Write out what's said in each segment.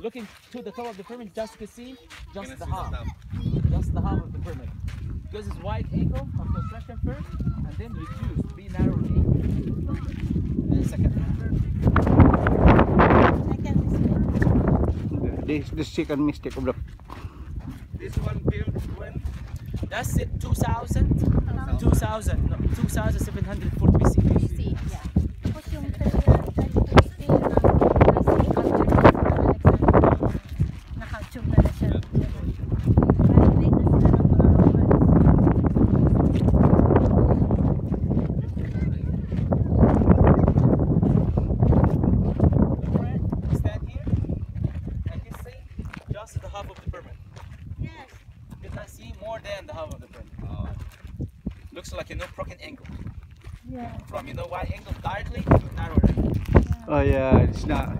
looking to the top of the pyramid, just to see just the half, just the half of the pyramid. Because it's wide angle of construction first, and then reduce, be narrowly. And second. This the second mistake of the This one built when That's it, 2000, 2000, no, 2740 BC. BC, yeah. Tapos yung 32 still na Naka-tube na na siya. Calculate na sila ng mga Romans. Stand here, and you see just the half of the pyramid. Yes. You can see more than the half of the pyramid. oh, Looks like you know broken angle. Yeah. From you know wide angle directly to narrow angle. Oh yeah, it's not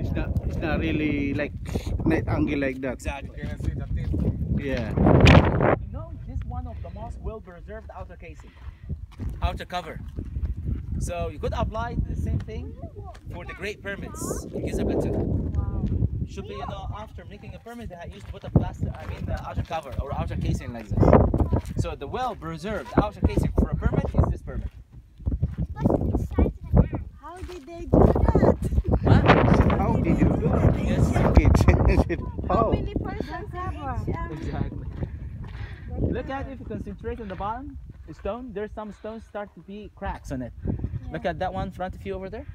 It's not it's not really like right angle like that. Exactly. you can see the tip. Yeah. You know, this is one of the most well preserved outer casing, outer cover. So you could apply the same thing for the Great Pyramids in Giza Plateau. Wow. Should be, you know, after making a pyramid, they used to put a plastic, I mean, the outer cover or outer casing like this. So the well preserved outer casing for a pyramid is this pyramid. How did they do that? Huh? How did you do that? Yes. Kids. How How? many persons cover? Exactly. Look at if you concentrate on the bottom stone, there's some stones start to be cracks on it. Look at that one in front of you over there.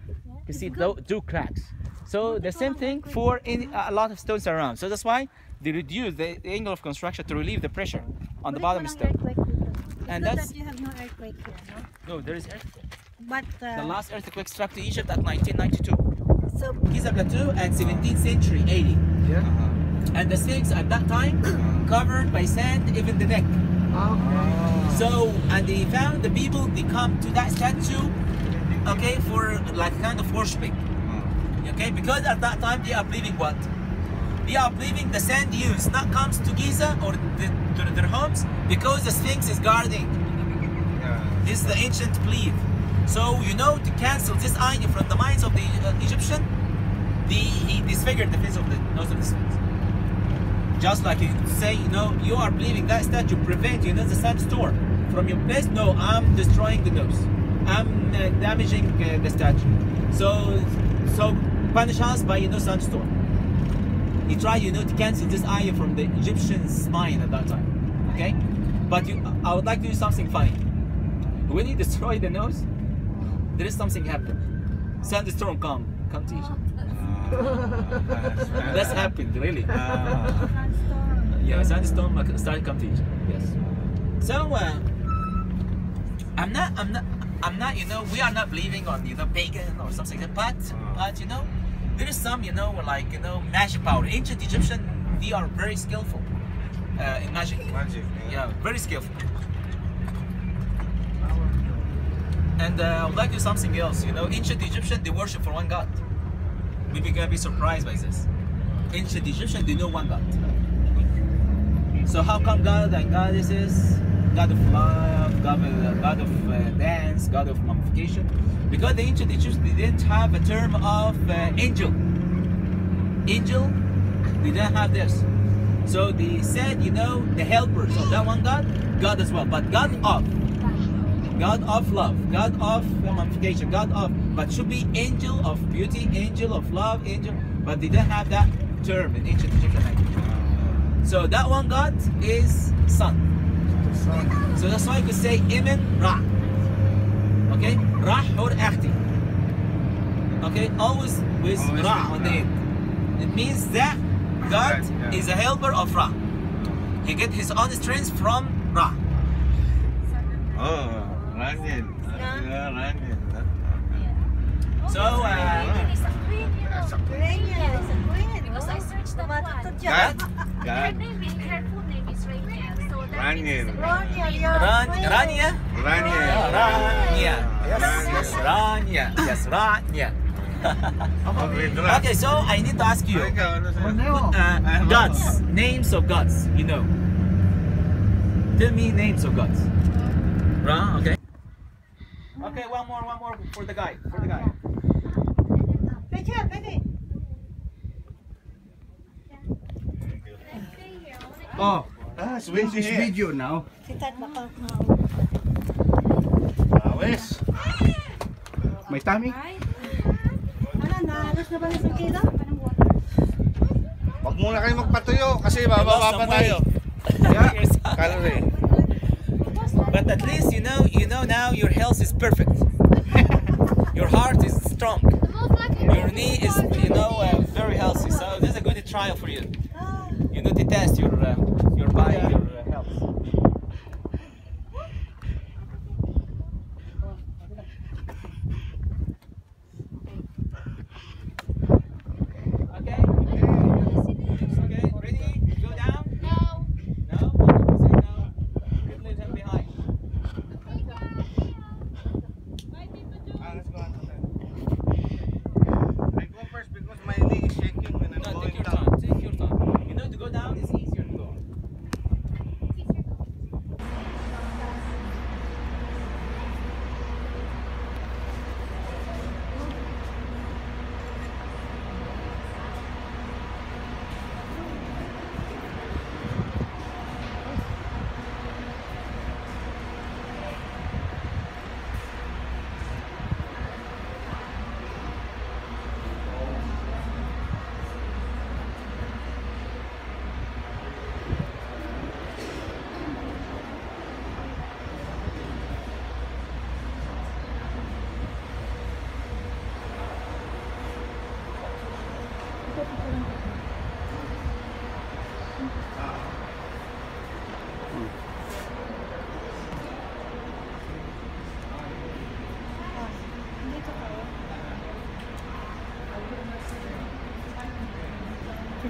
You see tho- two cracks. So the same thing for any, a lot of stones around. So that's why they reduce the, the angle of construction to relieve the pressure on the bottom stone. It's And not that's- that you have no earthquake here, no? No, there is earthquake. But uh, The last earthquake struck to Egypt at 1992. so Giza Plateau at 17th century 80. Yeah. Uh-huh. And the Sphinx at that time covered by sand, even the neck. So, and they found the people, they come to that statue, okay, for like kind of worshipping. Okay, because at that time they are believing what? They are believing the sand dunes not comes to Giza or the, to their homes because the Sphinx is guarding. This is the ancient belief. So you know to cancel this idea from the minds of the uh, Egyptian, the, he disfigured the face of the nose of the Sphinx. Just like you say, you know, you are believing that statue prevent you know the sandstorm from your place. No, I'm destroying the nose. I'm uh, damaging uh, the statue. So, so punish us by you know sandstorm. He tried you know to cancel this eye from the Egyptian's mind at that time. Okay, but you, I would like to do something funny. When you destroy the nose, there is something happen. Sandstorm come, come to Egypt. That's happened really. Ah. Yeah, sandstorm like, started come to Egypt. Yes. So uh, I'm not, I'm not, I'm not. You know, we are not believing on you know pagan or something like that. But, but you know, there is some you know like you know magic power. Ancient Egyptian, they are very skillful uh, in magic. Magic. Yeah, very skillful. And uh, I would like to do something else. You know, ancient Egyptian they worship for one god. Maybe you're gonna be surprised by this. Ancient Egyptian they know one god. So how come God and goddesses, God of love, God of, uh, God of uh, dance, God of mummification? Because the ancient Egyptians they didn't have a term of uh, angel. Angel, they didn't have this. So they said, you know, the helpers of that one God, God as well, but God of. God of love, God of mummification, God of, but should be angel of beauty, angel of love, angel, but they didn't have that term in ancient Egyptian language. So that one God is sun. So that's why you could say Imen Ra. Okay? Ra or Ahti. Okay? Always with Always Ra on the end. It means that God is a helper of Ra. He get his own strength from Ra. Oh, Rangin. Yeah, Rangin. So, uh, Because I searched the one. God? Her God. name is, her full name is Rania. So that Rania. means Ran, Rania? Rania. Rania. Rania. yes, Rania. Yes, Rania. Okay, so I need to ask you. Ikaw, uh, gods, names of gods, you know. Tell me names of gods. Ra, okay. Okay, one more, one more for the guy, for the guy. Rachel, baby. Oh, ah, switch this video now. Sitat baka now. Awes. May tummy? Ano na, alas na ba sa kilo? Huwag muna kayo magpatuyo kasi bababa pa tayo. Yeah, calorie. But at least you know, you know now your health is perfect. your heart is strong. Your knee is, you know, uh, very healthy. So this is a good trial for you. You know to test your uh, your body, your uh, health. Okay. Okay. Ready? Go down. No. No. One people say no. Good leave him behind. Ah, let's go on. I go first because my knee is shaking when I'm No, going take your down. time. Take your time. You know to go down is easier to go.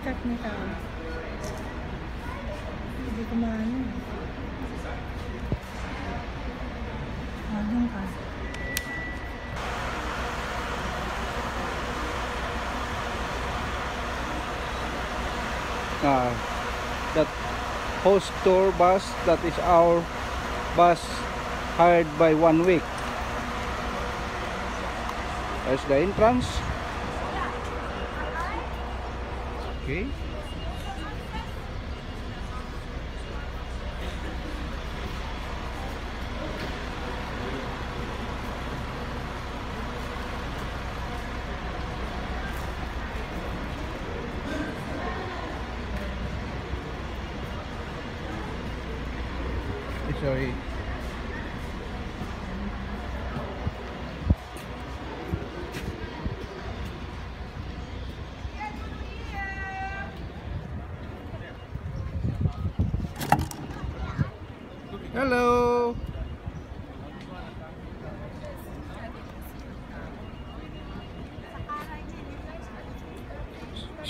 Tao. Hindi ko maano. Ka. Ah, that host tour bus, that is our bus hired by one week. That's the entrance. Okay. Sorry. Hello.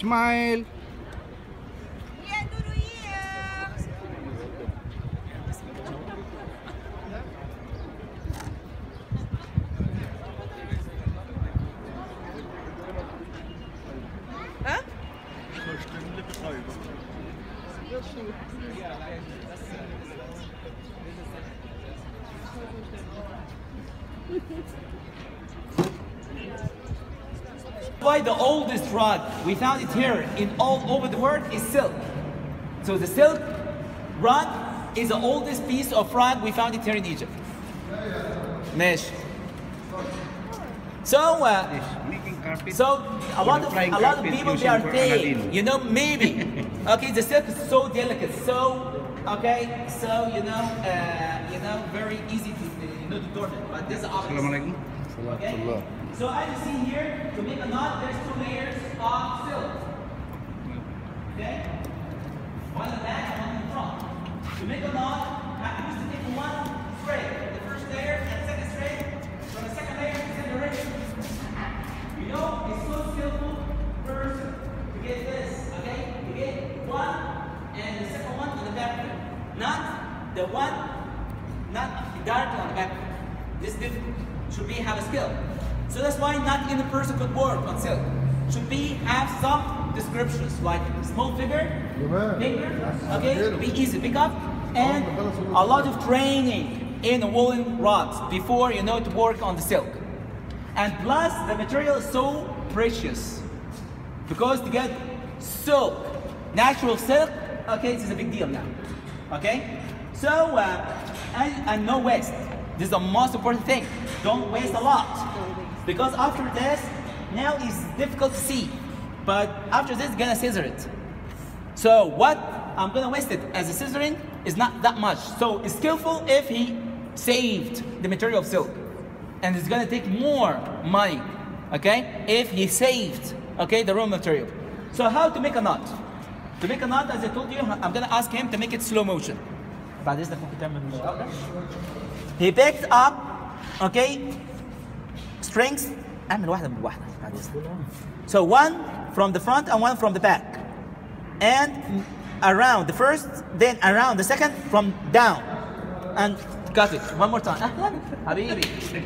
Smile. Why the oldest rod we found it here in all over the world is silk. So the silk rod is the oldest piece of rod we found it here in Egypt. Mesh. So uh, Yes, making carpet. So a lot of a lot of people they are for saying, you know, maybe. okay, the silk is so delicate, so okay, so you know, uh, you know, very easy to you know to torture. But this is obvious. Okay? So as you see here, to make a knot, there's two layers of silk. Okay? One in the back, one in the front. To make a knot, any person could work on silk. Should be have some descriptions like small figure, bigger, okay, be easy to pick up, and a lot of training in woolen rods before you know to work on the silk. And plus, the material is so precious because to get silk, natural silk, Okay, this is a big deal now. Okay, so uh, and, and no waste. This is the most important thing. Don't waste a lot because after this, now it's difficult to see, but after this, gonna scissor it. So what I'm gonna waste it as a scissoring is not that much. So it's skillful if he saved the material of silk. And it's gonna take more money, okay? If he saved, okay, the raw material. So how to make a knot? To make a knot, as I told you, I'm gonna ask him to make it slow motion. بعد إذنك ممكن تعمل الموضوع ده. He picked up, okay, strings. اعمل واحدة من واحدة بعد إذنك. So one from the front and one from the back. And around the first, then around the second from down. And cut it. One more time. أهلا حبيبي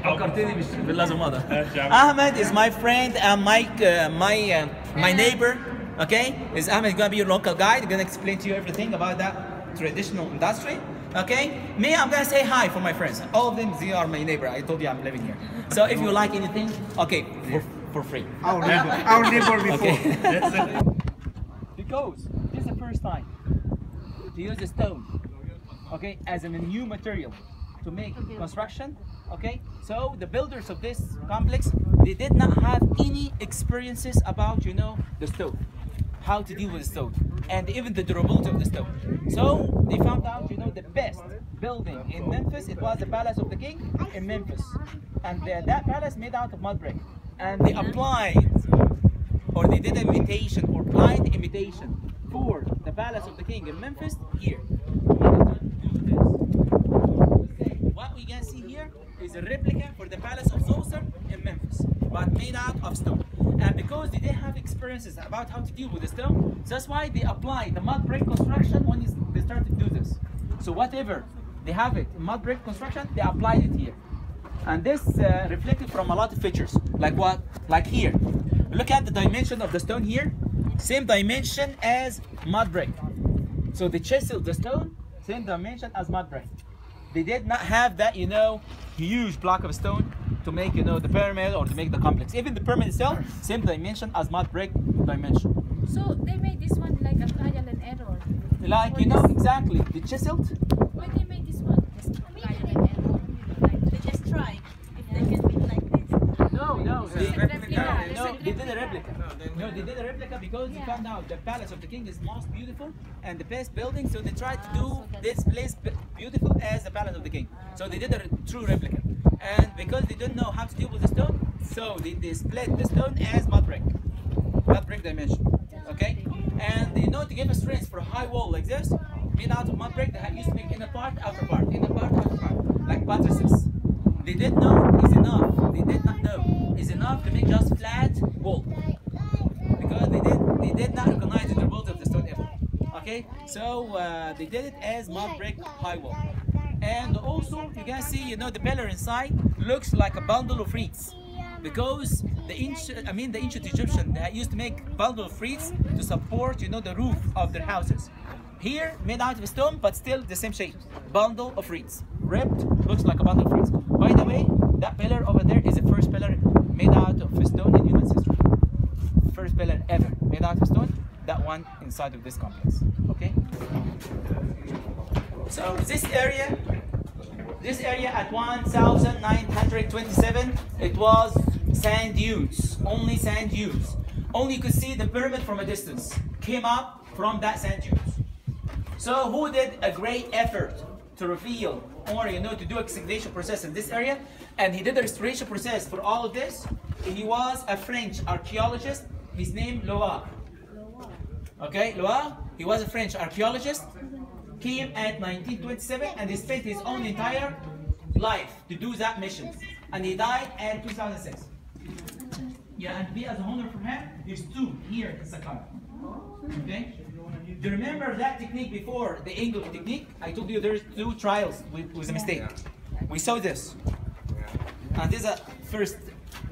فكرتني مش باللازم هذا. Ahmed is my friend and my uh, my uh, my neighbor. Okay, is Ahmed gonna be your local guide? Gonna explain to you everything about that traditional industry. Okay, me, I'm gonna say hi for my friends. All of them, they are my neighbor. I told you I'm living here. So if you like anything, okay, for, for free. Our neighbor, our neighbor before. Okay. because this is the first time to use a stone, okay, as a new material to make construction. Okay, so the builders of this complex they did not have any experiences about you know the stone, how to deal with the stone, and even the durability of the stone. So they found out you know the best building in Memphis. It was the Palace of the King in Memphis, and uh, that palace made out of mud brick, and they applied or they did imitation or blind imitation for the palace of the king in Memphis here. What we can see here is a replica for the palace of Zoser in Memphis, but made out of stone. And because they didn't have experiences about how to deal with the stone, that's why they applied the mud brick construction when they started to do this. So whatever they have it in mud brick construction, they applied it here. And this uh, reflected from a lot of features, like what? Like here. Look at the dimension of the stone here. Same dimension as mud brick. So they chiseled the stone, same dimension as mud brick. They did not have that, you know, huge block of stone to make, you know, the pyramid or to make the complex. Even the pyramid itself, same dimension as mud brick dimension. So they made this one like a trial and error. Like, you know, exactly. They chiseled. When they made this one, just trial and error. Like they just try if they can be like this. No, no, they, It's a replica. It's no, a they did a replica. No, they did a replica because they Yeah. found out the palace of the king is most beautiful and the best building, so they tried to ah, do this place beautiful as the palace of the king. So they did a true replica. And because they don't know how to deal with the stone, so they, they split the stone as mud brick, mud brick dimension. Okay, and they know to give a strength for a high wall like this, made out of mud brick, they used to make inner part, outer part, inner part, outer part, like buttresses. They did know is enough. They did not know is enough to make just flat wall because they did they did not recognize the durability of the stone ever. Okay, so uh, they did it as mud brick high wall, and also you can see you know the pillar inside looks like a bundle of reeds because the ancient I mean the ancient Egyptian they used to make bundle of reeds to support you know the roof of their houses. Here made out of stone but still the same shape, bundle of reeds, ripped looks like a bundle of reeds. By the way, that pillar over there is the first pillar made out of stone in human history. First pillar ever made out of stone. That one inside of this complex. Okay so this area this area at 1927 it was sand dunes only sand dunes. Only you could see the pyramid from a distance came up from that sand dunes. So who did a great effort to reveal or you know to do excavation process in this area? And he did a restoration process for all of this. He was a French archaeologist. His name Lauer. Okay Lauer? He was a French archaeologist came at 1927 and he spent his own entire life to do that mission and he died in 2006 yeah and to be as a honor for him there's two here in Saqqara okay do you remember that technique before the angle technique? I told you there's two trials with, with a mistake. We saw this. And this is a first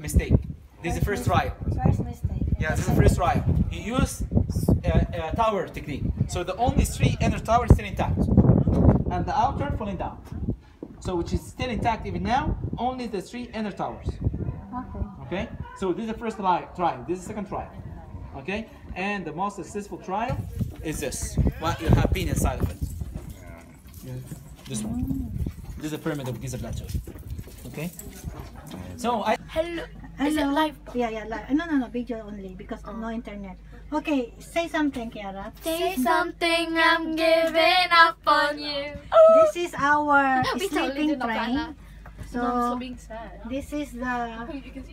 mistake. This is the first trial. First mistake. Yeah, this is the first trial. He used a, a tower technique. So the only three inner towers still intact. And the outer falling down. So which is still intact even now, only the three inner towers. Okay. Okay? So this is the first tri- trial. This is the second trial. Okay? And the most successful trial is this. What you have been inside of it. This one. This is the pyramid of Giza Plateau. Okay. So I Hello. Hello. Is it live? Yeah, yeah, live. No, no, no, video only because oh. no internet. Okay, say something, Kiara. Say something, I'm giving up on you. This is our sleeping train. That. So being sad. this is the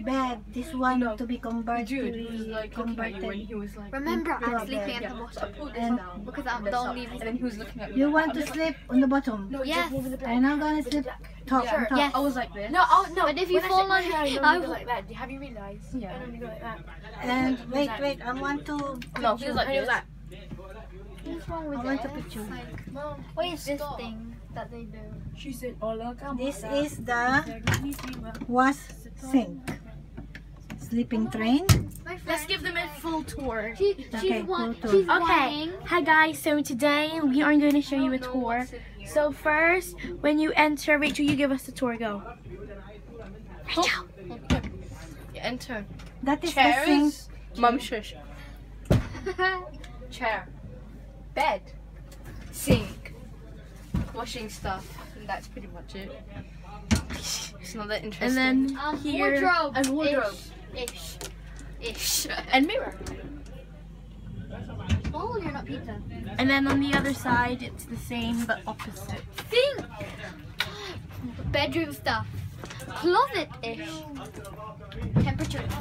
bed. This one to be converted. Jude was like looking at you when converted. he was like. Remember, I'm sleeping yeah. at the bottom. And Because I'm don't leave And then he was looking at me. you want to sleep on the bottom. Yes. And I'm gonna sleep top on top. Yes. I was like this. No, oh, no. But if you When fall on hair, I I normally go will- like that. Have you realized? Yeah. I normally go like that. And wait, wait, I want to No, he was like, he was like. What's wrong I with want it? to put you. Mom, what is this thing that they do? She said, "Hola, come This is the wash sink. Sleeping train. Let's give them a full tour. She, she's Okay, one. cool, She's Okay, whining. hi guys. So today we are going to show you a tour. So first, when you enter, Rachel, you give us the tour. Go. Rachel. You enter. That is the sink. Mum shush. Chair. Bed. Sink. Washing stuff. And that's pretty much it. It's not that interesting. And then Um, here wardrobe. and wardrobe. Ish. Ish. And mirror. Oh, you're not pizza. And then on the other side, it's the same but opposite. Sink. Bedroom stuff. Closet ish. Temperature.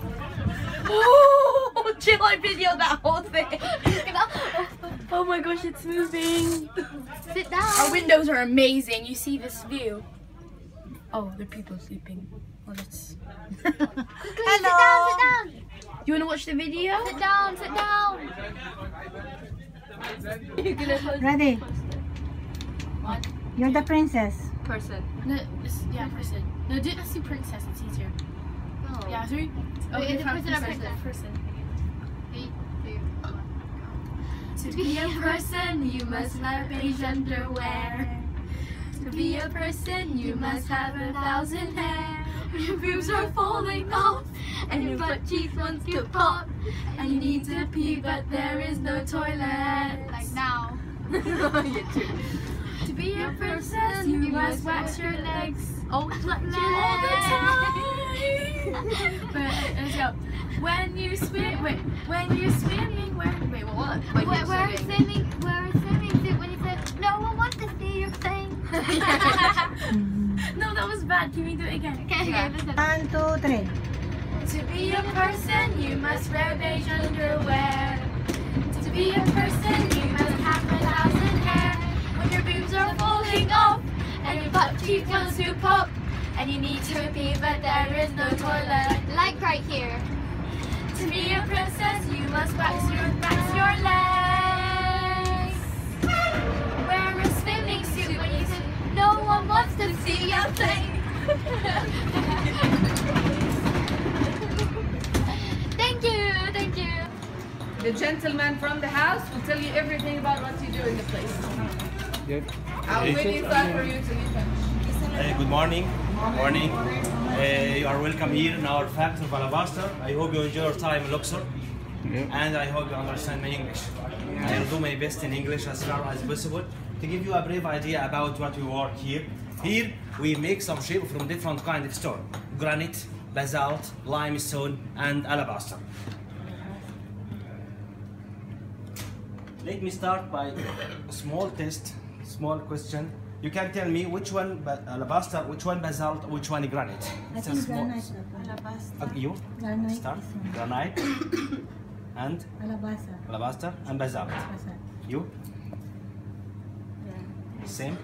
Oh, chill! I video that whole thing. Oh my gosh, it's moving. Sit down. Our windows are amazing. You see this view. Oh, there are people sleeping. Oh, that's... Hello. Sit down. Sit You want to watch the video? Sit down. Sit down. You're gonna hold Ready? You're the princess. person. No, this, yeah, person. No, do let's do princess. It's easier. Oh. Yeah, three. Wait, oh, is it front person person, princess? person. Three, two, one. To be a person, you must wear beige underwear. To be a person, you must have a thousand hair. Your boobs are falling off, and your butt cheeks want to pop. And you need to pee, but there is no toilet. Like now. To be a princess, you must wax your legs. Oh, like all the time. But, let's go. When you swim, wait. When you're swimming, where? Wait, what? When We're, you're we're swimming. We're swimming suit when you said, "No one wants to see your thing." no, that was bad. Can we do it again? Okay, okay, listen. One, two, three. To be a person, you must wear beige underwear. To be a person, you must have a thousand hair. When your boobs are falling off, and your butt cheeks want to pop, and you need to pee, but there is no toilet. Like right here. To be a princess, you must wax your wax your legs. Wear a swimming suit when you say No one wants to see your thing. Thank you, thank you. The gentleman from the house will tell you everything about what you do in the place. Yep. I'll wait inside for you till you finish. Uh, good morning. Morning. Uh, you are welcome here in our factory of Alabaster. I hope you enjoy your time in Luxor. Yep. And I hope you understand my English. I will do my best in English as far as possible to give you a brief idea about what we work here. Here we make some shape from different kind of stone. Granite, basalt, limestone and alabaster. Let me start by a small test, small question. You can tell me which one alabaster, which one basalt, which one granite. I It's a think small- granite. Alabaster. Okay, you Granite. start. Granite and Alabaster. alabaster and basalt. Alabaster. You? Yeah. Same?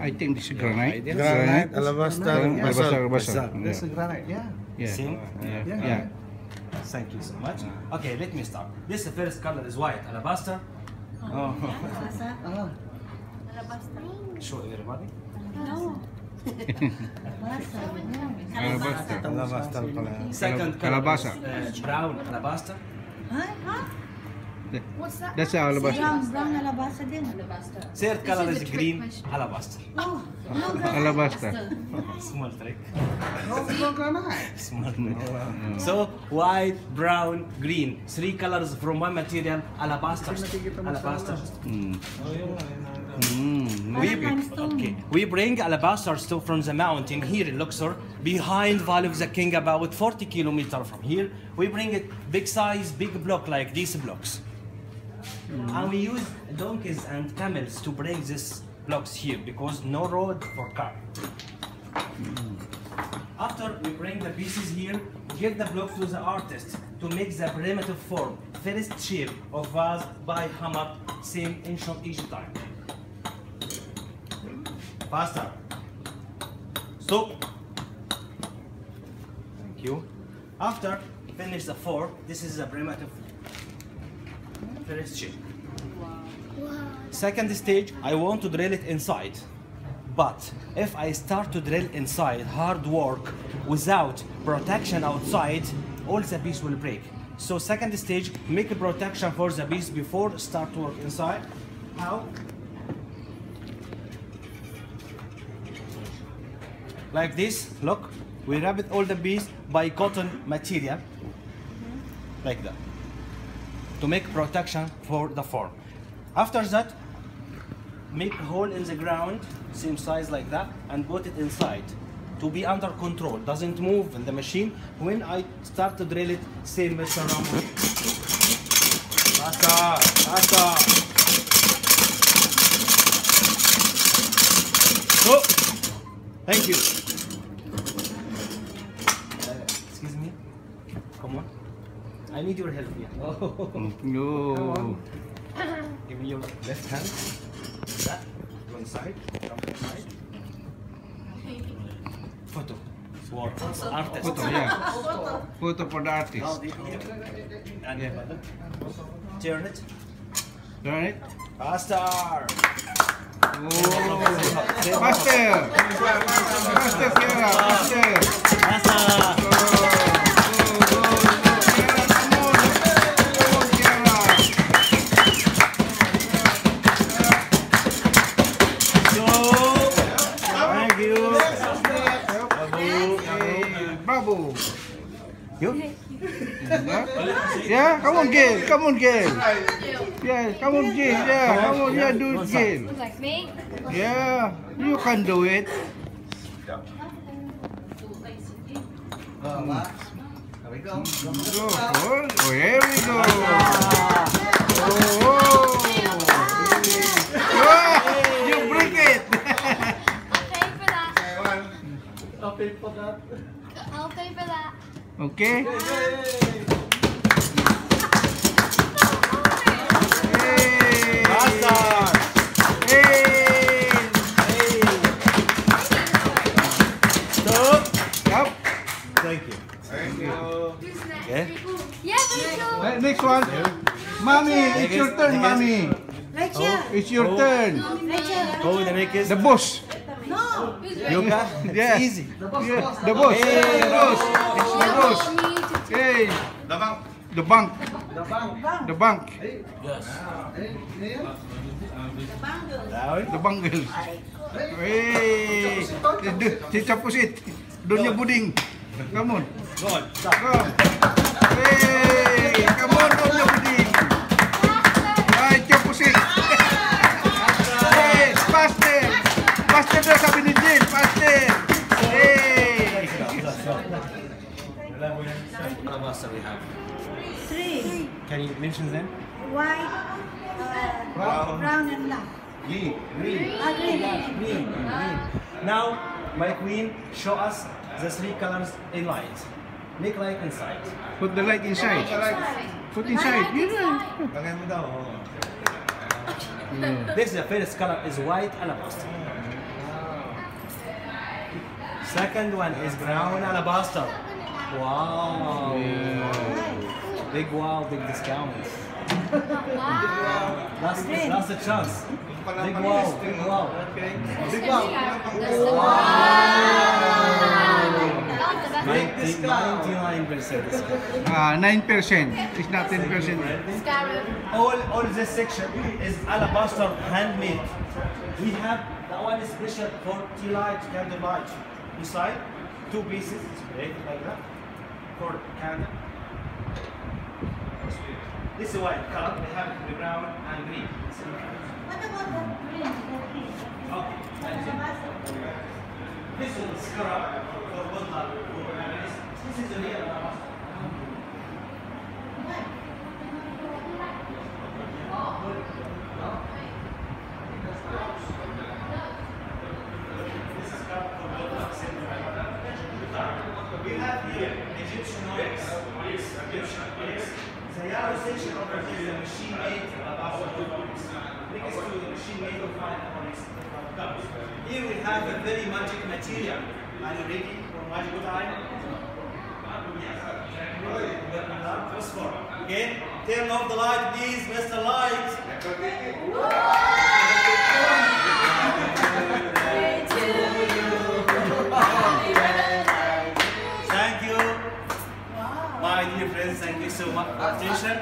I think this is granite. Granite, alabaster, Granite, basalt. alabaster, basalt. That's Yeah. a granite, yeah. Yeah. Same? Yeah. Yeah. Yeah. Thank you so much. Okay, let me start. This the first color is white, alabaster. Oh, Alabaster. Ah. show everybody. No. Alabaster. yeah. Alabaster. Alabaster pala. Second color Calabaza. is uh, brown alabaster. Huh? Huh? What's that? That's the alabaster. Brown, brown alabaster din. Third color is green alabaster. Oh, Alabaster. Small trick. No, no granite. Small trick. So white, brown, green, three colors from one material, alabaster. Alabaster. Mm. Mm. We, okay. we bring alabaster stone from the mountain here in Luxor, behind Valley of the King, about 40 kilometers from here. We bring it big size, big block like these blocks. And we use donkeys and camels to bring these blocks here because no road for car. After we bring the pieces here, give the block to the artist to make the primitive form, first shape of vase by hammer, same ancient Egypt time. Faster. Stop. Thank you. After finish the four, this is the primitive first shape. Second stage, I want to drill it inside. But if I start to drill inside, hard work, without protection outside, all the piece will break. So second stage, make a protection for the piece before start work inside. How? Like this, look, we wrap it all the piece by cotton material, like that, to make protection for the form. After that, make a hole in the ground, same size like that, and put it inside to be under control. Doesn't move in the machine. When I start to drill it, same Mr. Ramos. Faster, faster. Go. Thank you. Uh, excuse me. Come on. I need your help here. Oh. No. Give me your left hand. That. One side. From the side. Photo. For artist. Photo, yeah. Photo for the artist. And yeah. Turn it. Turn it. Faster. Oh. Faster. Faster, Sierra. Faster. Faster. Hey, Bravo. You? Yeah, come on, Gail. Come on, Gail. Yeah, come on, Gail. Yeah, come on. Yeah, do it, Gail. Like me? Yeah, you can do it. Go. Oh, oh, here we go. Oh, oh. Ah, you break it. I'll pay for that. I'll pay for that. Okay. Hey. Faster. Hey. Stop. Yup. Thank you. Okay. Yeah, but no. Uh, Next one. Mommy, it's your turn, mommy. Rachel, It's your turn. Rachel, Go with the next. The boss. You can. Yeah. It's easy. Yeah, the boss. Hey. The boss. It's the boss. Hey. The bank. The bank. The bank. Down. The bangle. Hey. Si Chapusit. Donya Buding. Come on. Go on. Come. Hey. Come on, Donya Buding. Faster daw sabi ni Jill. Faster. Hey. What else do we have? Three. Can you mention them? White, uh, brown and black. Green. Green. Ah, green. Green. Green. Now, my queen, show us the three colors in light. Make light inside. Put the light inside. Put inside. Yeah. This is the first color is white alabaster. Second one is brown alabaster. Wow. Big wow, big discount. Last, last chance. Big wow, big wow. Big wow. Ninety- 99% discount. Ah, 9%. It's not 10%. All, all this section is alabaster handmade. We have the That one is special for tea light, candle light. Inside, two pieces, it like that. For candle. This is white color. They have the brown and green. What about the green? Okay. This is scrub for luck. for. This is the real one. This is scrub for good luck. We have here Egyptian wax. Egyptian wax. The yellow section over here is a machine made about Next to the machine made of fine wax. Here we have a very magic material. Are you ready for magic time? Phosphor. Okay, turn off the light, please, Mr. Light. Thank you. My dear friends, thank you so much for attention.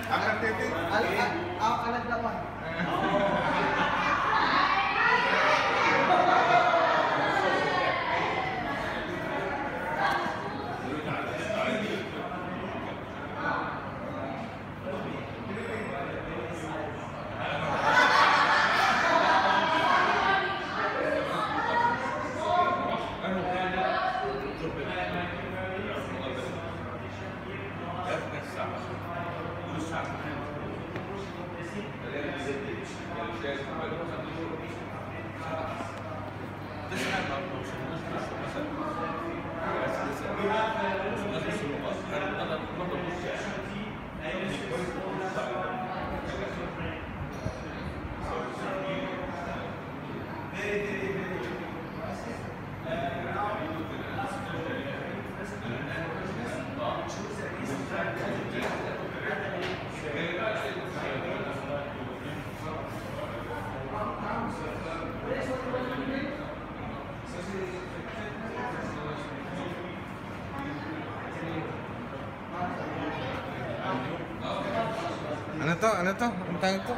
Ano to? Ano to? Ang tawag to?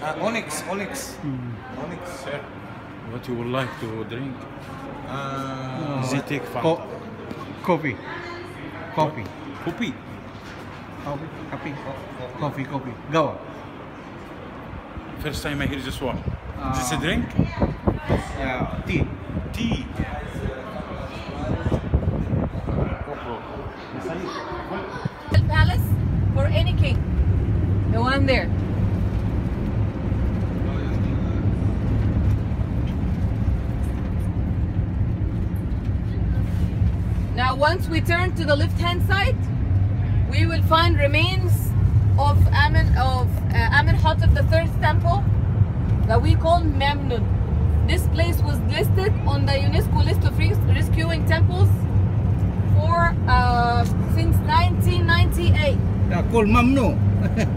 Ah, Onyx. Onyx. Onyx, sir. What you would like to drink? Ah, Easy take Co- Fanta. coffee. Coffee. Kopi. Coffee. Coffee. Coffee. Coffee. Go. First time I hear this one. Is this a Ah. drink? Yeah. Tea. Tea. palace for any king. The one there. Now, once we turn to the left-hand side, we will find remains of Amen of uh, Amenhotep III's temple that we call Memnon. This place was listed on the UNESCO list of res- rescuing temples for uh, since 1998. Yeah, called Mamno.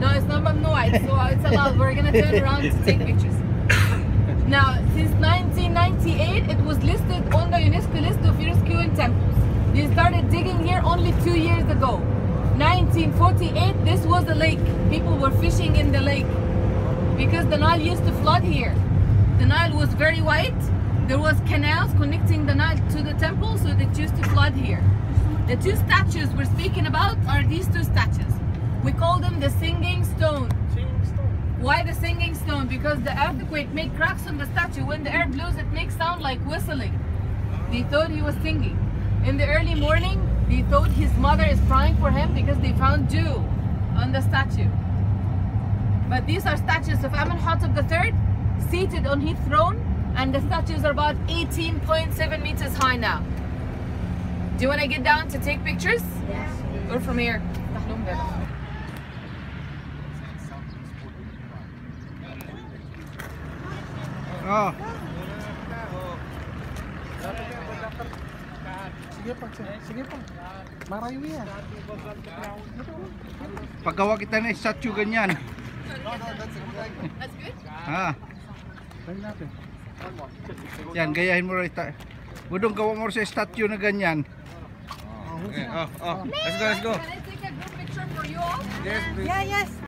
No, it's not Mamnuite, so it's allowed. We're gonna turn around to take pictures. Now, since 1998, it was listed on the UNESCO list of rescuing temples. They started digging here only two years ago. 1948, this was a lake. People were fishing in the lake because the Nile used to flood here. The Nile was very wide. There was canals connecting the Nile to the temple, so it used to flood here. The two statues we're speaking about are these two statues. We call them the singing stone. Why the singing stone? Because the earthquake made cracks on the statue. When the air blows, it makes sound like whistling. They thought he was singing. In the early morning, they thought his mother is crying for him because they found dew on the statue. But these are statues of Amenhotep III seated on his throne, and the statues are about 18.7 meters high now. Do you want to get down to take pictures? Yes. Or from here? Oh. Sige pa. Sige pa. Marayo. Paggawa kita ng statue ganyan. That's good. Ha. Try natin. Yan, gayahin mo rin. Budong gawa mo sa statue na ganyan. Okay. Oh, oh. Let's go, let's go. Can I take a group picture for you all? Yes, please. Yeah, yes.